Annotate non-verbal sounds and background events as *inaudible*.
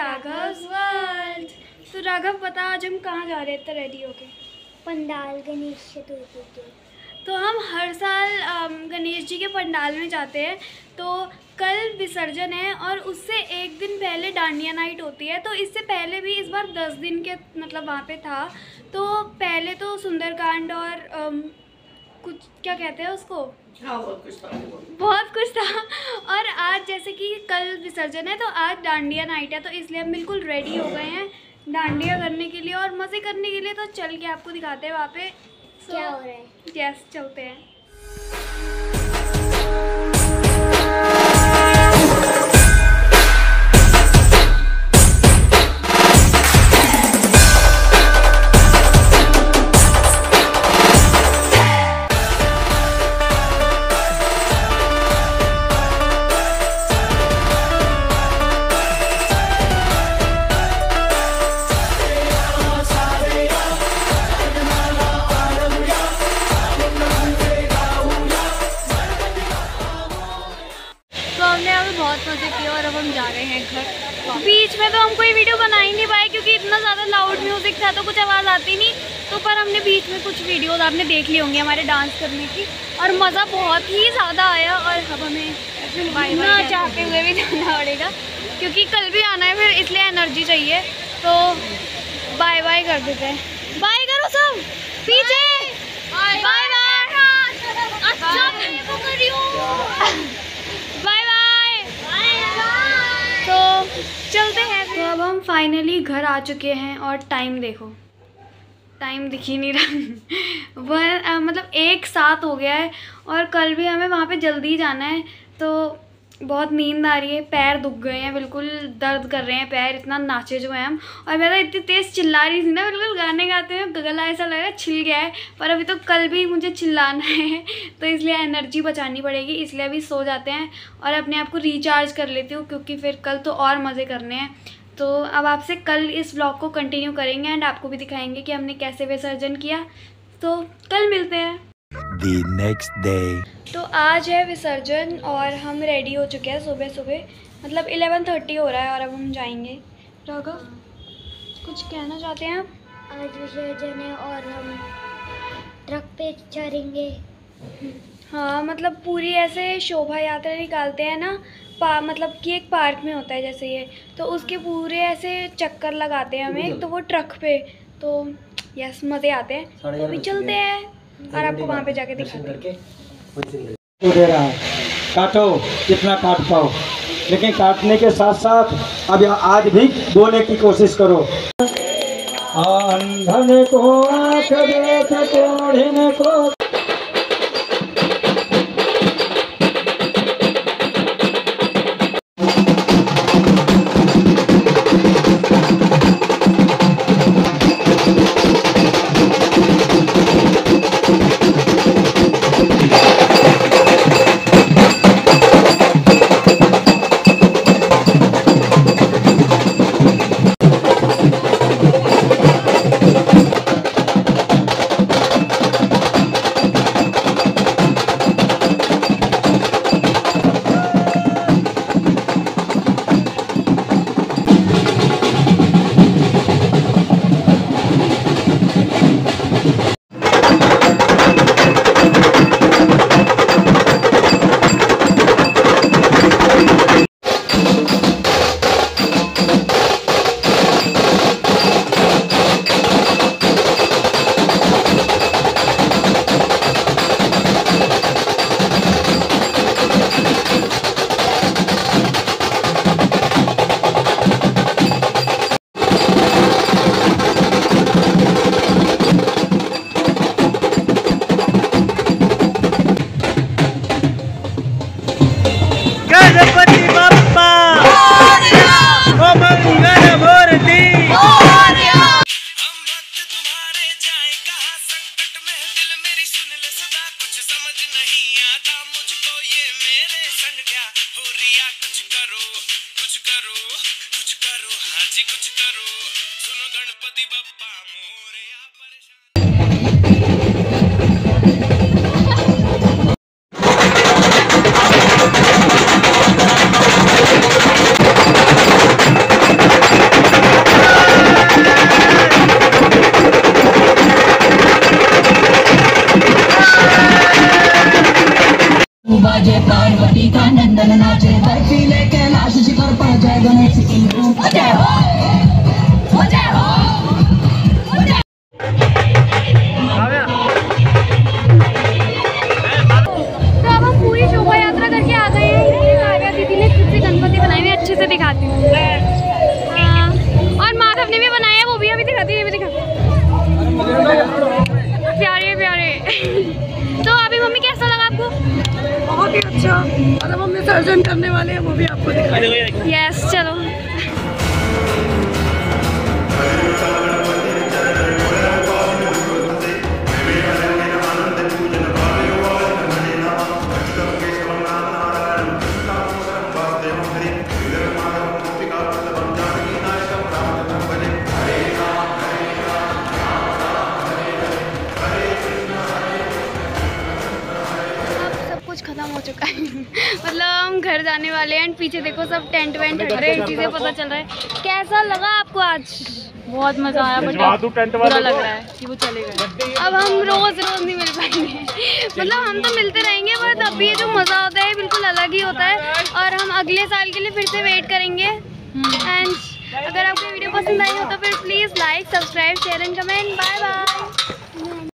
Raghav world तो राघव पता आज हम कहाँ जा रहे थे रेडी होके? पंडाल गणेश चतुर्थी के। तो हम हर साल गणेश जी के पंडाल में जाते हैं। तो कल विसर्जन है और उससे एक दिन पहले डांडिया नाइट होती है। तो इससे पहले भी इस बार दस दिन के मतलब वहाँ पे था। तो पहले तो सुंदरकांड और कुछ क्या कहते हैं उसको? बहुत कुछ था और आज जैसे कि कल विसर्जन है तो आज डांडिया नाइट है तो इसलिए हम बिल्कुल रेडी हो गए हैं डांडिया करने के लिए और मज़े करने के लिए। तो चल के आपको दिखाते हैं वहाँ पे। So, क्या हो रहा है? यस चलते हैं। बहुत मज़े किए और अब हम जा रहे हैं घर। बीच में तो हम कोई वीडियो बना ही नहीं पाए क्योंकि इतना ज़्यादा लाउड म्यूज़िक था तो कुछ आवाज़ आती नहीं। तो पर हमने बीच में कुछ वीडियोज़ आपने देख ली होंगी हमारे डांस करने की। और मज़ा बहुत ही ज़्यादा आया और अब हमें ना चाहते हुए भी जाना पड़ेगा क्योंकि कल भी आना है फिर इसलिए एनर्जी चाहिए। तो बाय बाय कर देते हैं। बाय करो सब। पीछे बाय बाय अच्छा वो कर रही हूँ बाय बाय तो चलते हैं तो अब फाइनली घर आ चुके हैं और टाइम देखो। टाइम दिख ही नहीं रहा। *laughs* वह मतलब एक साथ हो गया है और कल भी हमें वहाँ पे जल्दी जाना है तो बहुत नींद आ रही है, पैर दुख गए हैं, बिल्कुल दर्द कर रहे हैं पैर, इतना नाचे जो हैं हम। और मैं तो इतनी तेज़ चिल्ला रही थी ना, बिल्कुल गाने गाते हुए गला ऐसा लग रहा है छिल गया है, पर अभी तो कल भी मुझे चिल्लाना *laughs* है तो इसलिए एनर्जी बचानी पड़ेगी, इसलिए अभी सो जाते हैं और अपने आप को रिचार्ज कर लेती हूँ, क्योंकि फिर कल तो और मज़े करने हैं। तो अब आपसे कल इस ब्लॉग को कंटिन्यू करेंगे एंड आपको भी दिखाएँगे कि हमने कैसे विसर्जन किया। तो कल मिलते हैं। The next day. तो आज है विसर्जन और हम रेडी हो चुके हैं सुबह सुबह। मतलब इलेवन थर्टी हो रहा है और अब हम जाएँगे। राघव कुछ कहना चाहते हैं आप? आज विसर्जन है और हम ट्रक पे चढ़ेंगे। हाँ मतलब पूरी ऐसे शोभा यात्रा निकालते हैं ना पा मतलब कि एक पार्क में होता है जैसे ये तो उसके पूरे ऐसे चक्कर लगाते हैं हमें तो वो ट्रक पे तो यस मज़े आते हैं। तो अभी चलते हैं। और आपको वहाँ पे जाके दिखाते हैं। दे रहा काटो कितना काट पाओ। लेकिन काटने के साथ साथ अब आज भी बोलने की कोशिश करो। अंधन को आँख देख को। करो कुछ करो हाजी कुछ करो। सुनो गणपति बप्पा बाजे पार्वती का नंदन नाचे। बर्फीले कैलाश शिखर पर जय गणेश की धूम जय हो। जय हो। अच्छा। और अब विसर्जन करने वाले हैं वो भी आपको दिखाएँगे। यस चलो। *laughs* मतलब हम घर जाने वाले हैं and पीछे देखो सब टेंट वेंट हट रहे हैं चीज़ें पता चल रहा है। कैसा लगा आपको आज? बहुत मज़ा आया बट बुरा लग रहा है कि वो चले गए। अब हम रोज़ रोज़ नहीं मिल पाएँगे। *laughs* मतलब हम तो मिलते रहेंगे बट अभी ये जो मज़ा होता है बिल्कुल अलग ही होता है। और हम अगले साल के लिए फिर से वेट करेंगे। एंड अगर आपको वीडियो पसंद आई हो तो फिर please like subscribe share and comment bye bye